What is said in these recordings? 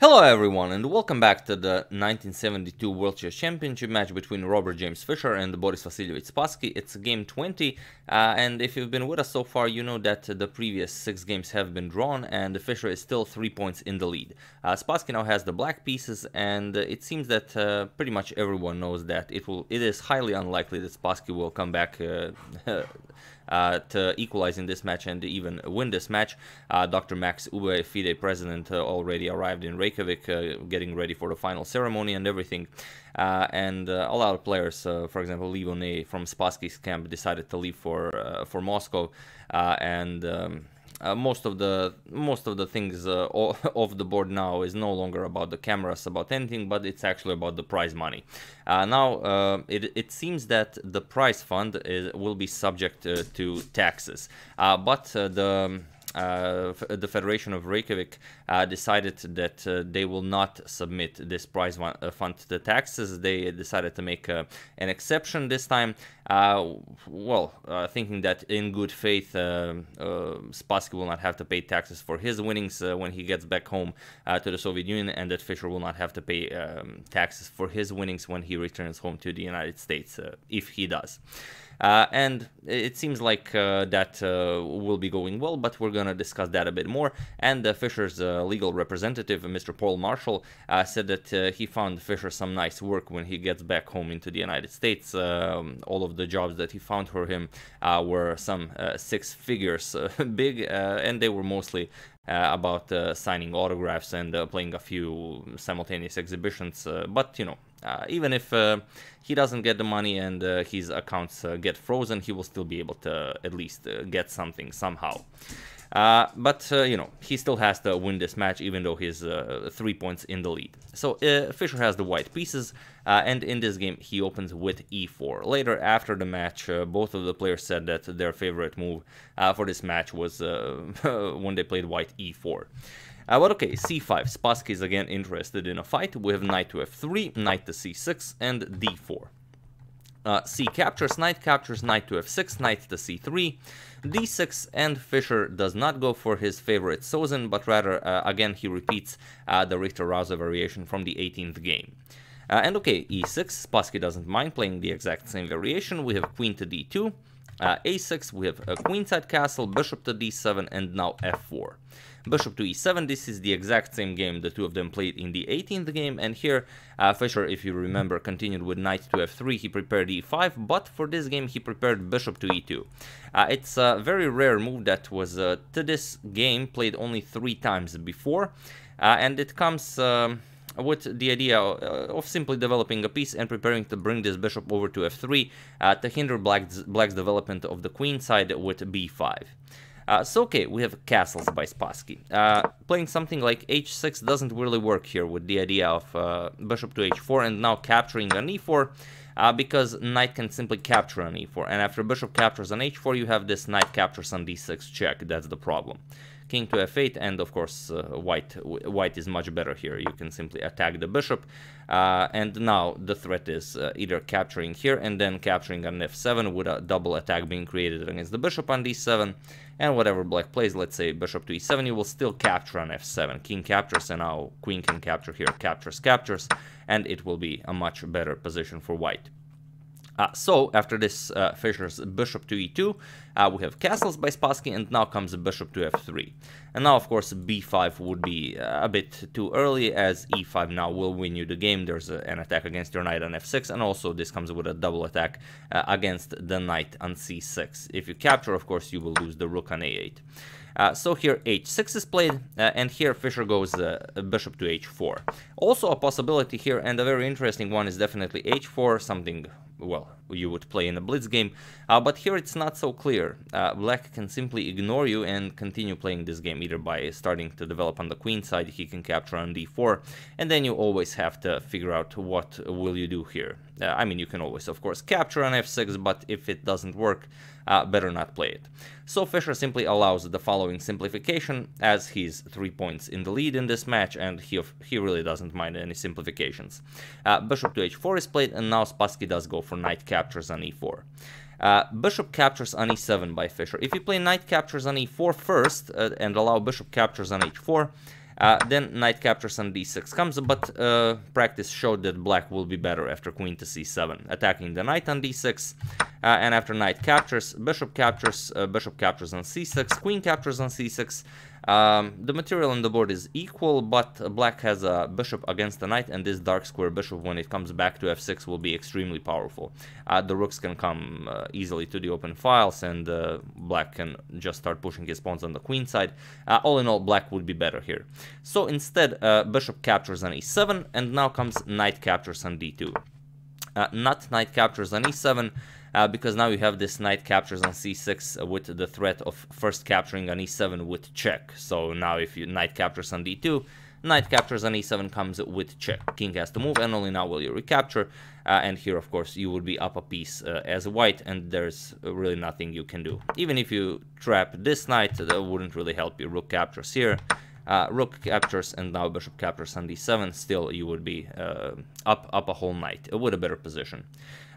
Hello everyone and welcome back to the 1972 World Chess Championship match between Robert James Fischer and Boris Vasilyevich Spassky. It's game 20 uh, and if you've been with us so far you know that the previous 6 games have been drawn and Fischer is still 3 points in the lead. Uh, Spassky now has the black pieces and it seems that uh, pretty much everyone knows that it will. It is highly unlikely that Spassky will come back uh, uh, to equalize in this match and even win this match. Uh, Dr. Max Euwe, FIDE president, uh, already arrived in Reykjavik, uh, getting ready for the final ceremony and everything. Uh, and a lot of players, for example, Livone from Spassky's camp, decided to leave for for Moscow, and um, uh, most of the most of the things uh, off the board now is no longer about the cameras about anything but it's actually about the prize money. Uh, now uh, it, it seems that the prize fund is, will be subject uh, to taxes. Uh, but the the Federation of Reykjavik uh, decided that uh, they will not submit this prize uh, fund to the taxes. They decided to make uh, an exception this time. Uh, well, thinking that in good faith, Spassky will not have to pay taxes for his winnings when he gets back home to the Soviet Union, and that Fischer will not have to pay um, taxes for his winnings when he returns home to the United States, if he does. Uh, and it seems like uh, that uh, will be going well, but we're going to discuss that a bit more. And Fischer's legal representative, Mr. Paul Marshall, said that he found Fischer some nice work when he gets back home into the United States. Um, all of the jobs that he found for him were some six figures big, and they were mostly uh, about uh, signing autographs and uh, playing a few simultaneous exhibitions. but you know, even if he doesn't get the money and his accounts get frozen, he will still be able to at least get something somehow. Uh, but, uh, you know, he still has to win this match even though he's uh, three points in the lead. So uh, Fischer has the white pieces uh, and in this game he opens with e4. Later after the match uh, both of the players said that their favorite move for this match was when they played white e4. Uh, but okay, c5. Spassky is again interested in a fight. We have knight to f3, knight to c6, and d4. Uh, c captures, knight captures, knight to f6, knight to c3, d6, and Fischer does not go for his favorite Sozin, but rather, uh, again, he repeats uh, the Richter-Rauzer variation from the 18th game. Uh, and okay, e6, Spassky doesn't mind playing the exact same variation, we have queen to d2, uh, a6, we have a queenside castle, bishop to d7, and now f4 bishop to e7. This is the exact same game the two of them played in the 18th game, and here uh, Fischer, if you remember, continued with knight to f3. He prepared e5, but for this game he prepared bishop to e2. Uh, it's a very rare move that was, uh, to this game, played only three times before, uh, and it comes... Um, with the idea uh, of simply developing a piece and preparing to bring this bishop over to f3 uh, to hinder black's, black's development of the queen side with b5. Uh, so okay, we have castles by Spassky. Uh, playing something like h6 doesn't really work here with the idea of uh, bishop to h4 and now capturing an e4 uh, because knight can simply capture on e4 and after bishop captures on h4 you have this knight captures on d6 check, that's the problem. King to f8, and of course uh, white white is much better here. You can simply attack the bishop, uh, and now the threat is uh, either capturing here and then capturing on f7 with a double attack being created against the bishop on d7, and whatever black plays, let's say bishop to e7, you will still capture on f7. King captures, and now queen can capture here, captures, captures, and it will be a much better position for white. Uh, so after this uh, Fischer's bishop to e2, uh, we have castles by Spassky, and now comes bishop to f3. And now, of course, b5 would be uh, a bit too early, as e5 now will win you the game. There's a, an attack against your knight on f6, and also this comes with a double attack uh, against the knight on c6. If you capture, of course, you will lose the rook on a8. Uh, so here h6 is played, uh, and here Fischer goes uh, bishop to h4. Also a possibility here, and a very interesting one, is definitely h4, something well, you would play in a blitz game, uh, but here it's not so clear. Uh, black can simply ignore you and continue playing this game either by starting to develop on the queen side, he can capture on d4, and then you always have to figure out what will you do here. Uh, I mean, you can always, of course, capture on f6, but if it doesn't work, uh, better not play it. So Fischer simply allows the following simplification, as he's three points in the lead in this match, and he, he really doesn't mind any simplifications. Uh, bishop to h4 is played, and now Spassky does go for knight captures on e4. Uh, bishop captures on e7 by Fischer. If you play knight captures on e4 first, uh, and allow bishop captures on h4, Uh, then knight captures on d6 comes, but uh, practice showed that black will be better after queen to c7, attacking the knight on d6, uh, and after knight captures, bishop captures, uh, bishop captures on c6, queen captures on c6, um, the material on the board is equal, but black has a bishop against the knight, and this dark square bishop, when it comes back to f6, will be extremely powerful. Uh, the rooks can come uh, easily to the open files, and uh, black can just start pushing his pawns on the queen side. Uh, all in all, black would be better here. So instead, uh, bishop captures on e7, and now comes knight captures on d2. Uh, not knight captures on e7, uh, because now you have this knight captures on c6 with the threat of first capturing on e7 with check. So now if you knight captures on d2, knight captures on e7 comes with check. King has to move and only now will you recapture. Uh, and here, of course, you would be up a piece uh, as white and there's really nothing you can do. Even if you trap this knight, that wouldn't really help you. Rook captures here. Uh, rook captures and now bishop captures on d7, still you would be uh, up up a whole knight with a better position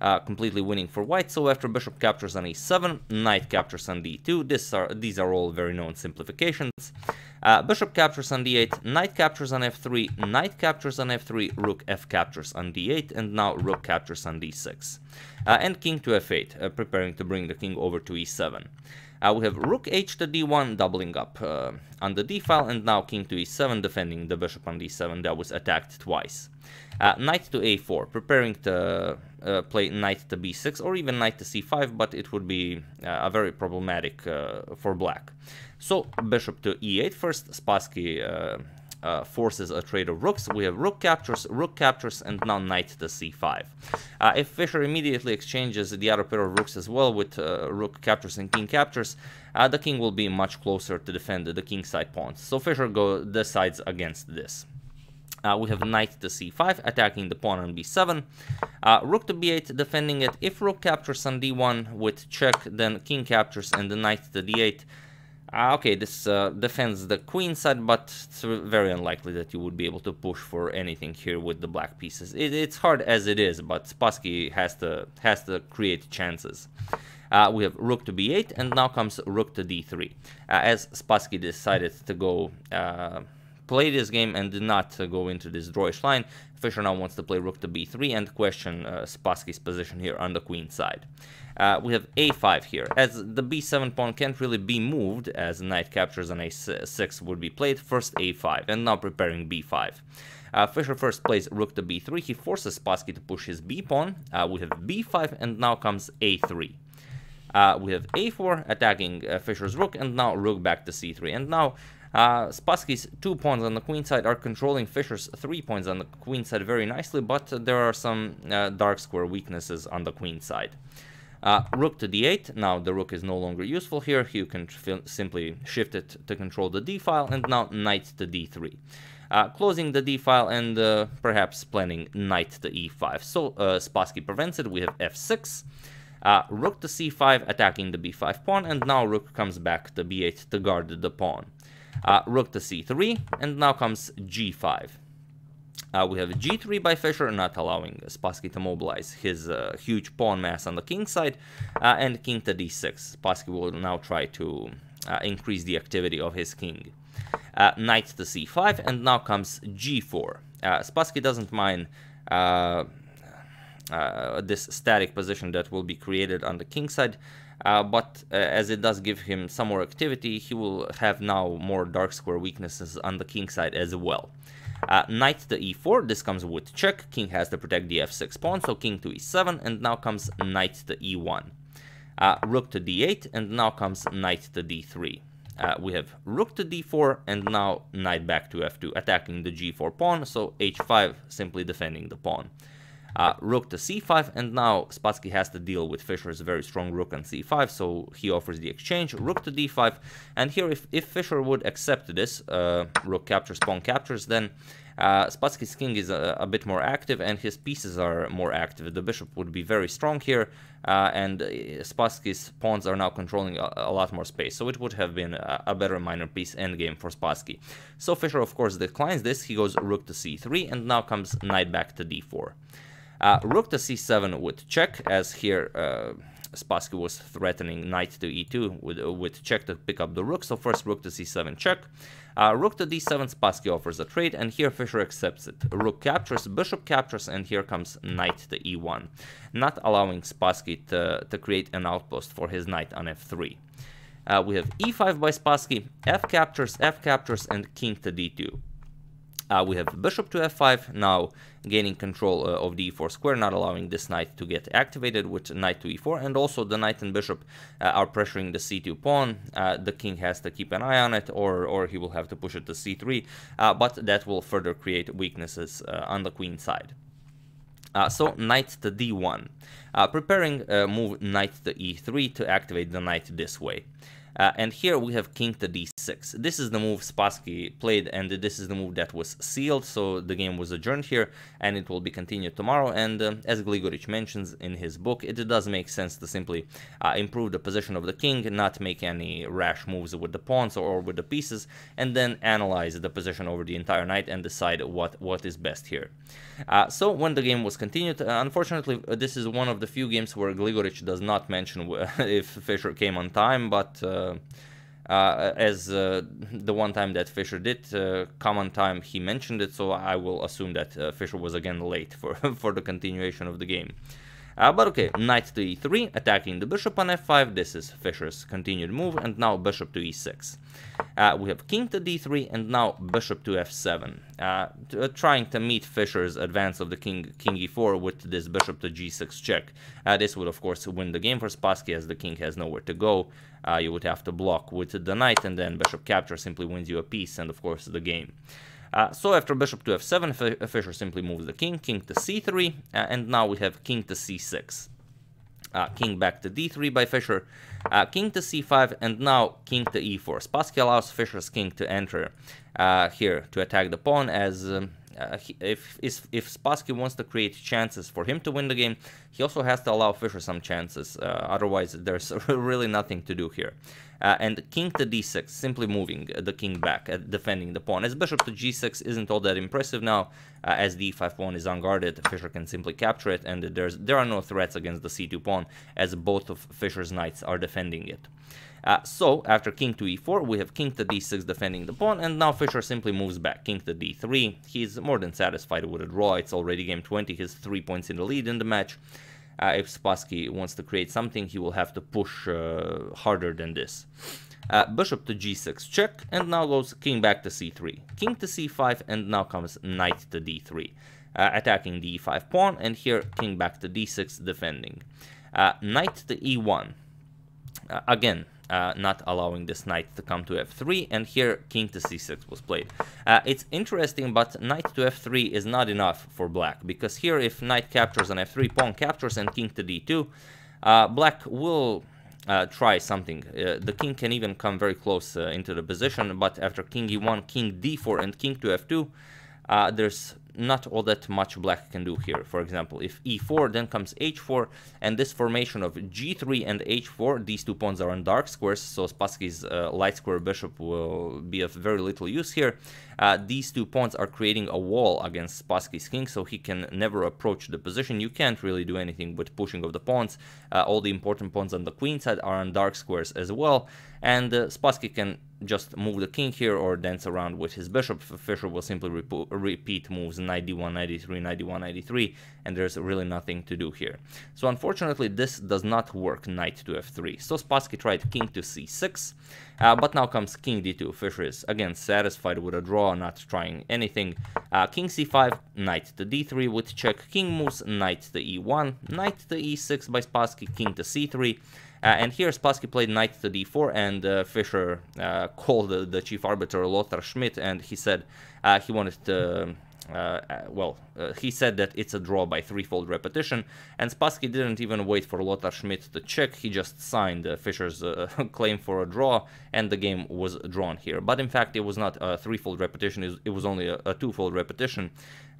uh, completely winning for white. So after bishop captures on e7, knight captures on d2. This are, these are all very known simplifications. Uh, bishop captures on d8, knight captures on f3, knight captures on f3, rook f captures on d8, and now rook captures on d6. Uh, and king to f8, uh, preparing to bring the king over to e7. Uh, we have rook h to d1 doubling up uh, on the d file, and now king to e7 defending the bishop on d7 that was attacked twice. Uh, knight to a4, preparing to uh, play knight to b6 or even knight to c5, but it would be uh, very problematic uh, for black. So bishop to e8 first, Spassky uh, uh, forces a trade of rooks. We have rook captures, rook captures, and now knight to c5. if Fischer immediately exchanges the other pair of rooks as well with rook captures and king captures, the king will be much closer to defend the king side pawns. So Fischer go decides against this. Uh, we have knight to c5, attacking the pawn on b7. Uh, rook to b8, defending it. If rook captures on d1 with check, then king captures and the knight to d8. Uh, okay, this uh, defends the queen side, but it's very unlikely that you would be able to push for anything here with the black pieces. It, it's hard as it is, but Spassky has to has to create chances. Uh, we have rook to b8, and now comes rook to d3. Uh, as Spassky decided to go uh, play this game and did not uh, go into this drawish line. Fischer now wants to play rook to b3 and question Spassky's position here on the queen side. Uh, we have a5 here, as the b7 pawn can't really be moved, as knight captures on a6 would be played, first a5, and now preparing b5. Uh, Fischer first plays rook to b3, he forces Spassky to push his b pawn, uh, we have b5, and now comes a3. Uh, we have a4 attacking uh, Fischer's rook, and now rook back to c3. And now uh, Spassky's two pawns on the queen side are controlling Fischer's three points on the queen side very nicely, but there are some uh, dark square weaknesses on the queen side. Uh, rook to d8, now the rook is no longer useful here, you can simply shift it to control the d file, and now knight to d3. Uh, closing the d file and uh, perhaps planning knight to e5. So uh, Spassky prevents it, we have f6, uh, rook to c5 attacking the b5 pawn, and now rook comes back to b8 to guard the pawn. Uh, rook to c3, and now comes g5. Uh, we have g3 by Fischer, not allowing Spassky to mobilize his uh, huge pawn mass on the king side, uh, and king to d6. Spassky will now try to uh, increase the activity of his king. Uh, knight to c5, and now comes g4. Uh, Spassky doesn't mind this static position that will be created on the king side, uh, but uh, as it does give him some more activity, he will have now more dark square weaknesses on the king side as well. Uh, knight to e4, this comes with check, king has to protect the f6 pawn, so king to e7, and now comes knight to e1. Uh, rook to d8, and now comes knight to d3. Uh, we have rook to d4, and now knight back to f2, attacking the g4 pawn, so h5 simply defending the pawn uh, rook to c5, and now Spassky has to deal with Fischer's very strong rook on c5, so he offers the exchange, rook to d5, and here if, if Fischer would accept this, uh, rook captures, pawn captures, then uh, Spassky's king is a, a, bit more active and his pieces are more active. The bishop would be very strong here, uh, and uh, Spassky's pawns are now controlling a, a, lot more space, so it would have been a, a, better minor piece endgame for Spassky. So Fischer, of course, declines this. He goes rook to c3, and now comes knight back to d4. Uh, rook to c7 with check, as here uh, Spassky was threatening knight to e2 with, with check to pick up the rook. So first rook to c7 check. Uh, rook to d7, Spassky offers a trade, and here Fischer accepts it. Rook captures, bishop captures, and here comes knight to e1, not allowing Spassky to, to create an outpost for his knight on f3. Uh, we have e5 by Spassky, f captures, f captures, and king to d2. Uh, we have bishop to f5, now gaining control uh, of the e4 square, not allowing this knight to get activated with knight to e4, and also the knight and bishop uh, are pressuring the c2 pawn. Uh, the king has to keep an eye on it, or, or he will have to push it to c3, uh, but that will further create weaknesses uh, on the queen side. so knight to d1, preparing move knight to e3 to activate the knight this way. Uh, and here we have king to d6. This is the move Spassky played, and this is the move that was sealed, so the game was adjourned here, and it will be continued tomorrow. And uh, as Gligoric mentions in his book, it does make sense to simply uh, improve the position of the king, not make any rash moves with the pawns or with the pieces, and then analyze the position over the entire night and decide what, what is best here. Uh, so when the game was continued, uh, unfortunately, this is one of the few games where Gligoric does not mention if Fischer came on time, but uh, uh, as uh, the one time that Fischer did come on time, he mentioned it, so I will assume that Fischer was again late for, for the continuation of the game. Uh, but okay, knight to e3, attacking the bishop on f5, this is Fischer's continued move, and now bishop to e6. Uh, we have king to d3, and now bishop to f7, uh, to, uh, trying to meet Fischer's advance of the king king e4 with this bishop to g6 check. Uh, this would of course win the game for Spassky as the king has nowhere to go. You would have to block with the knight, and then bishop capture simply wins you a piece, and of course the game. Uh, so after bishop to f7, Fischer simply moves the king, king to c3, uh, and now we have king to c6. Uh, king back to d3 by Fischer, uh, king to c5, and now king to e4. Spassky allows Fischer's king to enter uh, here to attack the pawn as um, uh, if, if, if Spassky wants to create chances for him to win the game, he also has to allow Fischer some chances. Otherwise, there's really nothing to do here. Uh, and king to d6, simply moving the king back, uh, defending the pawn. As bishop to g6 isn't all that impressive now, uh, as the e5 pawn is unguarded, Fischer can simply capture it, and there's there are no threats against the c2 pawn, as both of Fischer's knights are defending it. Uh, so, after king to e4, we have king to d6 defending the pawn, and now Fischer simply moves back, king to d3. He's more than satisfied with a draw, it's already game 20, he's 3 points in the lead in the match. Uh, if Spassky wants to create something, he will have to push uh, harder than this. Uh, bishop to g6 check, and now goes king back to c3. King to c5, and now comes knight to d3. Uh, attacking the e5 pawn, and here king back to d6 defending. Uh, knight to e1. Uh, again, uh, not allowing this knight to come to f3, and here king to c6 was played. Uh, it's interesting, but knight to f3 is not enough for black, because here if knight captures on f3, pawn captures, and king to d2, uh, black will uh, try something. Uh, the king can even come very close uh, into the position, but after king e1, king d4, and king to f2, there's not all that much black can do here. For example, if e4, then comes h4, and this formation of g3 and h4, these two pawns are on dark squares, so Spassky's uh, light square bishop will be of very little use here. Uh, these two pawns are creating a wall against Spassky's king, so he can never approach the position. You can't really do anything with pushing of the pawns. Uh, all the important pawns on the queen side are on dark squares as well, and uh, Spassky can just move the king here or dance around with his bishop. Fischer will simply repeat moves knight d1, knight d3, knight d1, knight d3, and there's really nothing to do here. So unfortunately, this does not work knight to f3. So Spassky tried king to c6, uh, but now comes king d2. Fischer is again satisfied with a draw, not trying anything. Uh, king c5, knight to d3 with check, king moves knight to e1, knight to e6 by Spassky, king to c3, uh, and here Spassky played knight to d4, and uh, Fischer uh, called the, the, chief arbiter Lothar Schmid, and he said he wanted to. Uh, well, uh, he said that it's a draw by threefold repetition, and Spassky didn't even wait for Lothar Schmid to check, he just signed uh, Fischer's claim for a draw, and the game was drawn here. But in fact, it was not a threefold repetition, it was only a, a twofold repetition.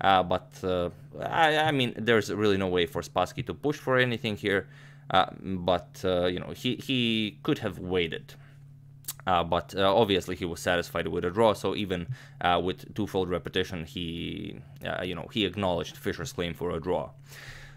but, I, I, mean, there's really no way for Spassky to push for anything here. Uh, but uh, you know he he could have waited. Uh, but uh, obviously he was satisfied with a draw. So even uh, with twofold repetition, he uh, you know he acknowledged Fischer's claim for a draw.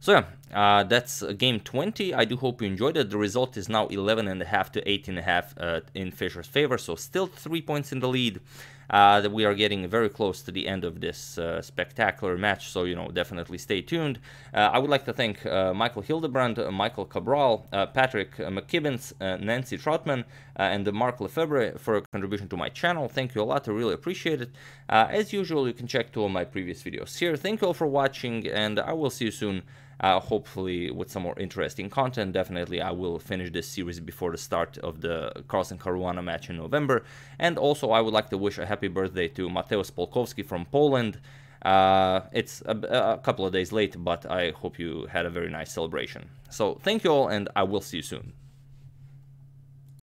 So yeah, uh, that's game 20. I do hope you enjoyed it. The result is now 11.5 to 18.5 uh, in Fischer's favor, so still three points in the lead. Uh, that we are getting very close to the end of this uh, spectacular match, so you know definitely stay tuned. Uh, I would like to thank Michael Hildebrand, Michael Cabral, Patrick McKibbins, Nancy Trotman, and Mark Lefebvre for a contribution to my channel. Thank you a lot, I really appreciate it. as usual, you can check two of my previous videos here. Thank you all for watching, and I will see you soon uh, hopefully with some more interesting content. Definitely, I will finish this series before the start of the Carlsen Caruana match in November. And also, I would like to wish a happy birthday to Mateusz Polkowski from Poland. Uh, it's a, a couple of days late, but I hope you had a very nice celebration. So, thank you all, and I will see you soon.